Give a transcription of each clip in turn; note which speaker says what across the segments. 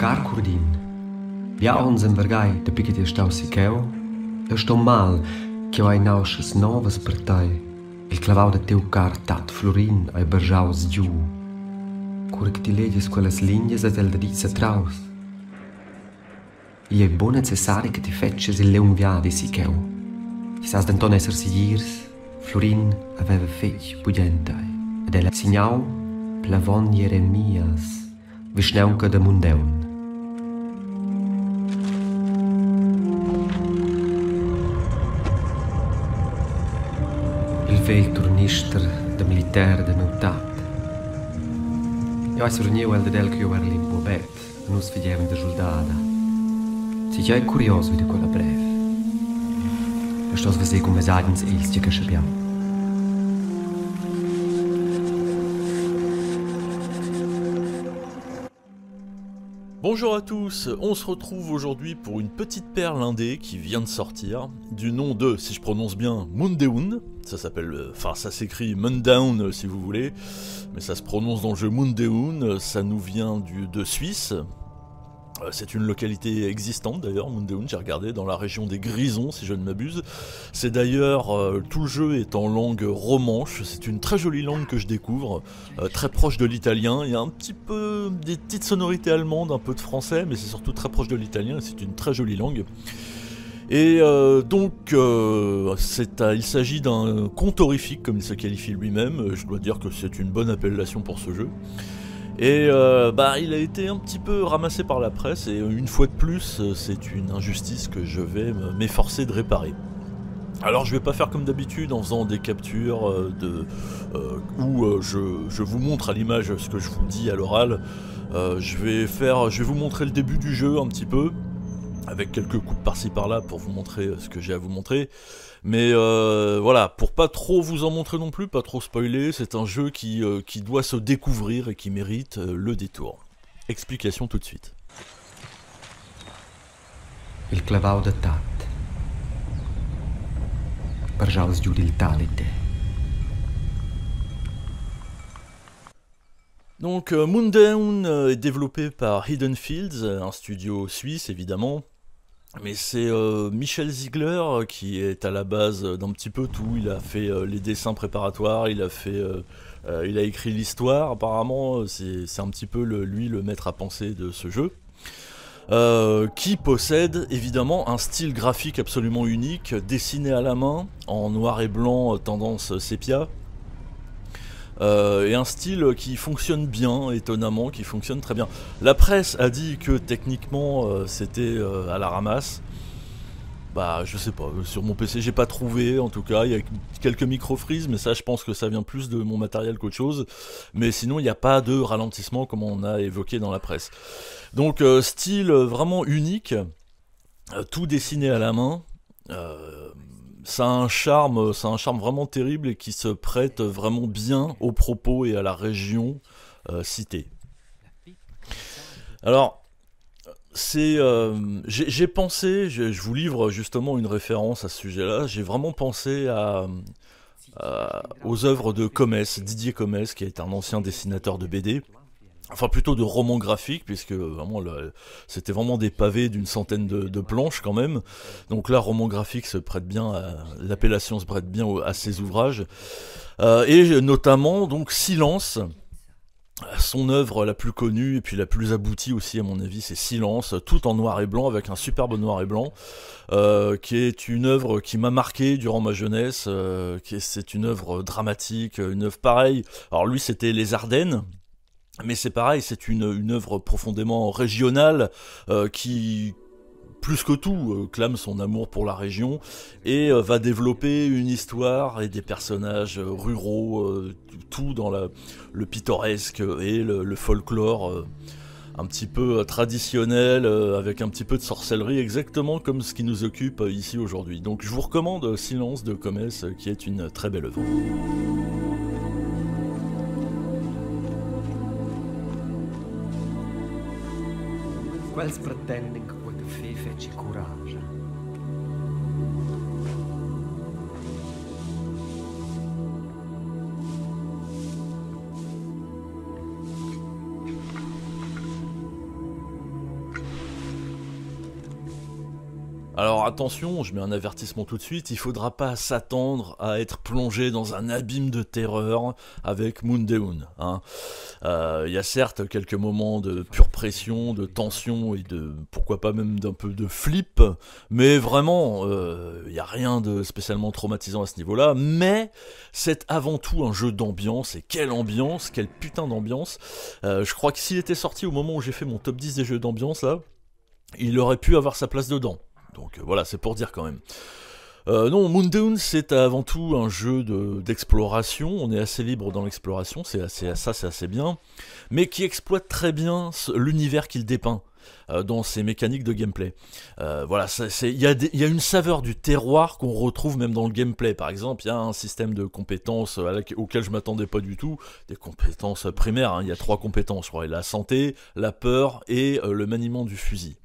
Speaker 1: tocar cordin. Biaon zemvergai da piquete estau siqueu, eu estou mal que eu ai nauxas novas pertai, il clavau de teu car tat florin ai berjaus giu. Cura que ti leges quelas linhas até el dizer dit satraus. E é bom necessário que ti feches il leun viadi siqueu. Ti sas denton esser sigirs, florin aveva fech pudentai, ed ela signau plavon Jeremias, vischneunca da mundeun. fehlt ur nister da militär da neutat. Jag surniu el de del che io era lì bobet, nus figevan da soldada. Si già è curioso di quella breve. Estos vese come sadens ils che abbiamo.
Speaker 2: Bonjour à tous, on se retrouve aujourd'hui pour une petite perle indé qui vient de sortir, du nom de, si je prononce bien, Mundeun, ça s'appelle, euh, enfin ça s'écrit Mundown euh, si vous voulez, mais ça se prononce dans le jeu Mundeun, ça nous vient du, de Suisse, c'est une localité existante d'ailleurs, Mundeun, j'ai regardé, dans la région des Grisons si je ne m'abuse. C'est d'ailleurs, euh, tout le jeu est en langue romanche, c'est une très jolie langue que je découvre, euh, très proche de l'italien, il y a un petit peu des petites sonorités allemandes, un peu de français, mais c'est surtout très proche de l'italien c'est une très jolie langue. Et euh, donc, euh, il s'agit d'un conte horrifique, comme il se qualifie lui-même. Je dois dire que c'est une bonne appellation pour ce jeu. Et euh, bah, il a été un petit peu ramassé par la presse, et une fois de plus, euh, c'est une injustice que je vais me- m'efforcer de réparer. Alors je vais pas faire comme d'habitude en faisant des captures euh, de, où je, vous montre à l'image ce que je vous dis à l'oral. Je vais faire, je vais vous montrer le début du jeu un petit peu, avec quelques coupes par-ci par-là pour vous montrer ce que j'ai à vous montrer. Mais euh, voilà, pour pas trop vous en montrer non plus, pas trop spoiler, c'est un jeu qui, euh, qui doit se découvrir et qui mérite euh, le détour. Explication tout de suite.
Speaker 1: Il.
Speaker 2: Donc Moondown est développé par Hidden Fields, un studio suisse évidemment. Mais c'est euh, Michel Ziegler euh, qui est à la base euh, d'un petit peu tout. Il a fait les dessins préparatoires, il a fait, il a écrit l'histoire. Apparemment, c'est un petit peu lui le maître à penser de ce jeu. Qui possède évidemment un style graphique absolument unique, dessiné à la main, en noir et blanc, tendance sépia. Euh, et un style qui fonctionne bien, étonnamment, qui fonctionne très bien. La presse a dit que techniquement euh, c'était euh, à la ramasse. Bah, je sais pas, sur mon PC j'ai pas trouvé, en tout cas, il y a quelques micro-frises, mais ça je pense que ça vient plus de mon matériel qu'autre chose. Mais sinon, il n'y a pas de ralentissement comme on a évoqué dans la presse. Donc, style vraiment unique, tout dessiné à la main. Ça a un charme, un charme vraiment terrible et qui se prête vraiment bien aux propos et à la région euh, citée. Alors, euh, j'ai pensé, je, vous livre justement une référence à ce sujet-là. J'ai vraiment pensé à- aux œuvres de Comès, Didier Comès, qui est un ancien dessinateur de BD. Enfin, plutôt de romans graphiques, puisque vraiment, le- c'était vraiment des pavés d'une centaine de, planches quand même. Donc là, roman graphique se prête bien, l'appellation se prête bien à ces ouvrages. Euh, et notamment, donc, Silence. Son œuvre la plus connue et puis la plus aboutie aussi à mon avis c'est Silence, tout en noir et blanc avec un superbe noir et blanc, euh, qui est une œuvre qui m'a marqué durant ma jeunesse, euh, c'est une œuvre dramatique, une œuvre pareille. Alors lui c'était les Ardennes, mais c'est pareil, c'est une, œuvre profondément régionale euh, qui, plus que tout, euh, clame son amour pour la région et euh, va développer une histoire et des personnages ruraux, tout dans le pittoresque et le, folklore un petit peu traditionnel, avec un petit peu de sorcellerie, exactement comme ce qui nous occupe ici aujourd'hui. Donc je vous recommande Silence de Comès, qui est une très belle œuvre.
Speaker 1: wells pretending with vive ci
Speaker 2: curajam. Attention, je mets un avertissement tout de suite, il faudra pas s'attendre à être plongé dans un abîme de terreur avec Moondeun. Hein. Il y a certes quelques moments de pure pression, de tension et de pourquoi pas même d'un peu de flip, mais vraiment, euh, il n'y a rien de spécialement traumatisant à ce niveau-là. Mais c'est avant tout un jeu d'ambiance, et quelle ambiance, quelle putain d'ambiance. Euh, je crois que s'il était sorti au moment où j'ai fait mon top 10 des jeux d'ambiance là, il aurait pu avoir sa place dedans. Donc euh, voilà, c'est pour dire quand même. Euh, non, Moondown, c'est avant tout un jeu d'exploration. on est assez libre dans l'exploration, c'est assez, ça, c'est assez bien, mais qui exploite très bien l'univers qu'il dépeint euh, dans ses mécaniques de gameplay. voilà, il y, a une saveur du terroir qu'on retrouve même dans le gameplay. Par exemple, il y a un système de compétences auquel je m'attendais pas du tout, des compétences primaires. Hein. Il y a trois compétences, la santé, la peur et le maniement du fusil.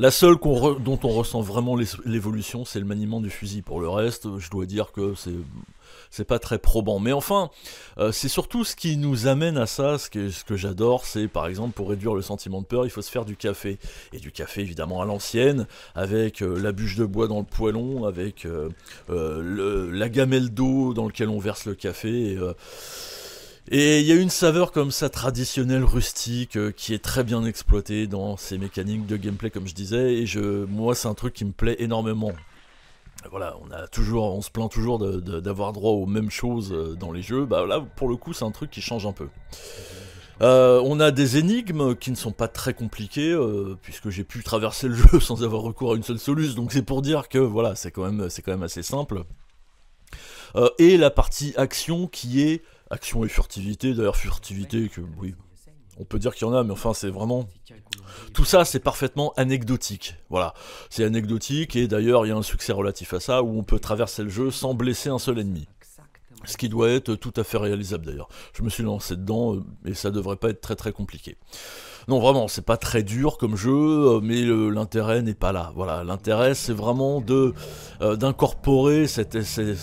Speaker 2: La seule dont on ressent vraiment l'évolution, c'est le maniement du fusil. Pour le reste, je dois dire que c'est c'est pas très probant. Mais enfin, euh, c'est surtout ce qui nous amène à ça. Ce que, j'adore, c'est par exemple pour réduire le sentiment de peur, il faut se faire du café. Et du café évidemment à l'ancienne, avec euh, la bûche de bois dans le poêlon, avec euh, la gamelle d'eau dans laquelle on verse le café. Et il y a une saveur comme ça traditionnelle, rustique, euh, qui est très bien exploitée dans ces mécaniques de gameplay, comme je disais. Et je, moi, c'est un truc qui me plaît énormément. Voilà, on a toujours, on se plaint toujours d'avoir droit aux mêmes choses euh, dans les jeux. Bah là, pour le coup, c'est un truc qui change un peu. Euh, on a des énigmes qui ne sont pas très compliquées, puisque j'ai pu traverser le jeu sans avoir recours à une seule soluce, donc c'est pour dire que voilà, c'est quand même, c'est quand même assez simple. et la partie action qui est Action et furtivité, d'ailleurs furtivité que oui, on peut dire qu'il y en a, mais enfin c'est vraiment... Tout ça c'est parfaitement anecdotique, voilà. C'est anecdotique et d'ailleurs il y a un succès relatif à ça où on peut traverser le jeu sans blesser un seul ennemi. Ce qui doit être tout à fait réalisable d'ailleurs. Je me suis lancé dedans euh, et ça devrait pas être très très compliqué. Non, vraiment, c'est pas très dur comme jeu, euh, mais l'intérêt n'est pas là. Voilà, l'intérêt, c'est vraiment de euh, d'incorporer,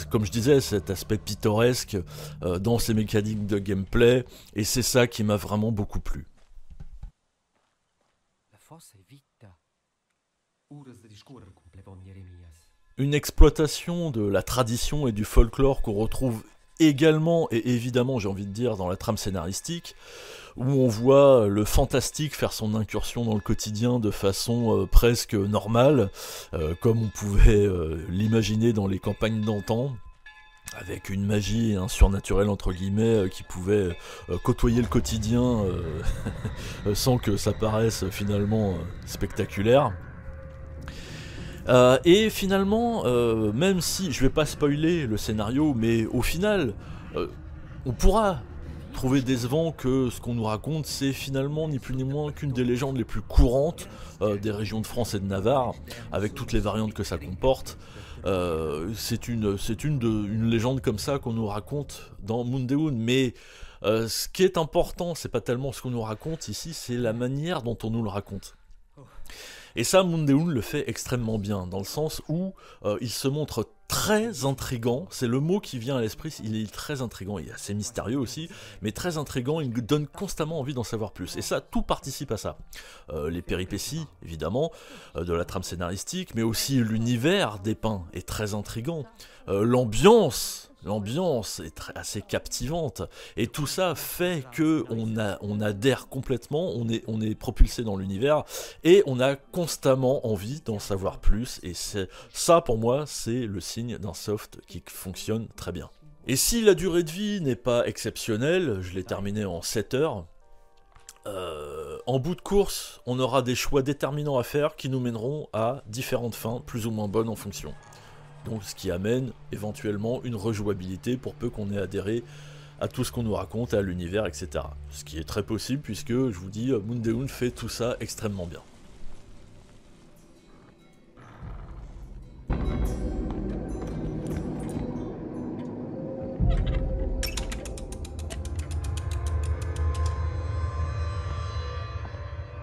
Speaker 2: comme je disais, cet aspect pittoresque euh, dans ces mécaniques de gameplay, et c'est ça qui m'a vraiment beaucoup plu. Une exploitation de la tradition et du folklore qu'on retrouve également et évidemment, j'ai envie de dire, dans la trame scénaristique, où on voit le fantastique faire son incursion dans le quotidien de façon euh, presque normale, euh, comme on pouvait euh, l'imaginer dans les campagnes d'antan avec une magie un surnaturel entre guillemets qui pouvait côtoyer le quotidien sans que ça paraisse finalement spectaculaire. Et finalement, même si je vais pas spoiler le scénario, mais au final, on pourra trouver décevant que ce qu'on nous raconte, c'est finalement ni plus ni moins qu'une des légendes les plus courantes euh, des régions de France et de Navarre, avec toutes les variantes que ça comporte. Euh, c'est une, une, une légende comme ça qu'on nous raconte dans Moondeun, mais euh, ce qui est important, c'est pas tellement ce qu'on nous raconte ici, c'est la manière dont on nous le raconte. Et ça, Moondeun le fait extrêmement bien, dans le sens où il se montre très intrigant, c'est le mot qui vient à l'esprit, il est très intrigant, il est assez mystérieux aussi, mais très intrigant, il donne constamment envie d'en savoir plus. Et ça, tout participe à ça. Euh, les péripéties, évidemment, euh, de la trame scénaristique, mais aussi l'univers dépeint est très intrigant. Euh, l'ambiance l'ambiance est assez captivante et tout ça fait que on, adhère complètement, on est, on est propulsé dans l'univers et on a constamment envie d'en savoir plus et c'est ça pour moi c'est le signe d'un soft qui fonctionne très bien. Et si la durée de vie n'est pas exceptionnelle, je l'ai terminé en 7 heures, euh, en bout de course, on aura des choix déterminants à faire qui nous mèneront à différentes fins, plus ou moins bonnes en fonction. Donc ce qui amène éventuellement une rejouabilité pour peu qu'on ait adhéré à tout ce qu'on nous raconte, à l'univers, etc. Ce qui est très possible puisque, je vous dis, Moondeun fait tout ça extrêmement bien.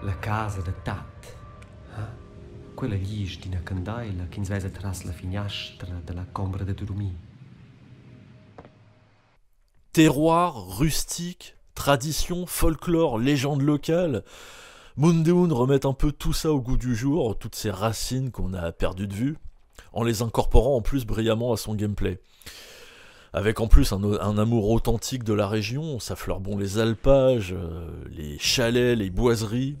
Speaker 1: La casa de Tat quella glis d'ina candaila che svesa tras la finestra della camera de dormir.
Speaker 2: Terroir rustique, tradition, folklore, légende locale. Moondeun remet un peu tout ça au goût du jour, toutes ces racines qu'on a perdues de vue, en les incorporant en plus brillamment à son gameplay. Avec en plus un, amour authentique de la région, ça fleure bon les alpages, euh, les chalets, les boiseries,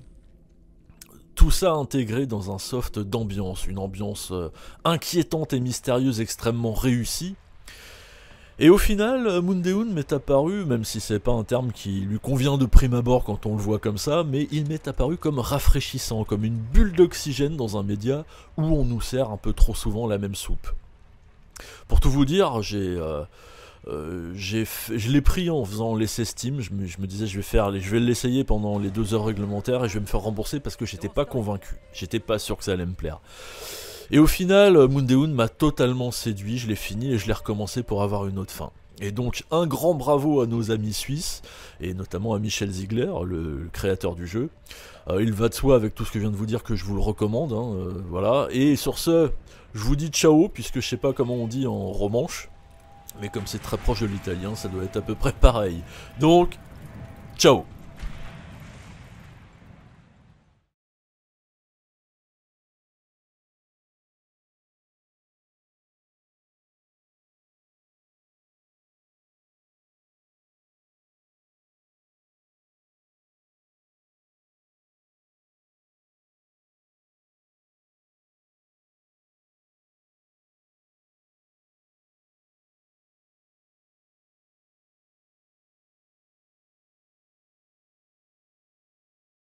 Speaker 2: tout ça intégré dans un soft d'ambiance, une ambiance euh, inquiétante et mystérieuse extrêmement réussie, et au final, euh, Moondeun m'est apparu, même si c'est pas un terme qui lui convient de prime abord quand on le voit comme ça, mais il m'est apparu comme rafraîchissant, comme une bulle d'oxygène dans un média où on nous sert un peu trop souvent la même soupe. Pour tout vous dire, j'ai, euh, euh, je l'ai pris en faisant l'essai Steam. Je me, disais, je vais faire, je vais l'essayer pendant les deux heures réglementaires et je vais me faire rembourser parce que j'étais pas convaincu. J'étais pas sûr que ça allait me plaire. Et au final, euh, Moondeun m'a totalement séduit, je l'ai fini et je l'ai recommencé pour avoir une autre fin. Et donc un grand bravo à nos amis suisses, et notamment à Michel Ziegler, le, créateur du jeu. Euh, il va de soi avec tout ce que je viens de vous dire que je vous le recommande. Hein, voilà. Et sur ce, je vous dis ciao, puisque je sais pas comment on dit en romanche. Mais comme c'est très proche de l'italien, ça doit être à peu près pareil. Donc, ciao